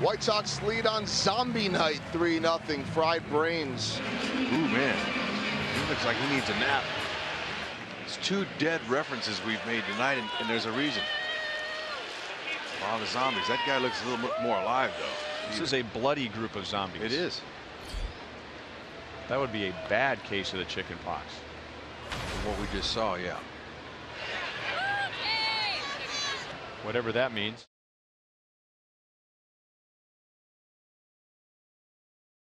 White Sox lead on Zombie Night 3 0. Fried Brains. Ooh, man. He looks like he needs a nap. It's two dead references we've made tonight, and, and there's a reason. A lot of zombies. That guy looks a little bit more alive, though. This is a bloody group of zombies. It is. That would be a bad case of the chicken pox. From what we just saw, yeah. Whatever that means.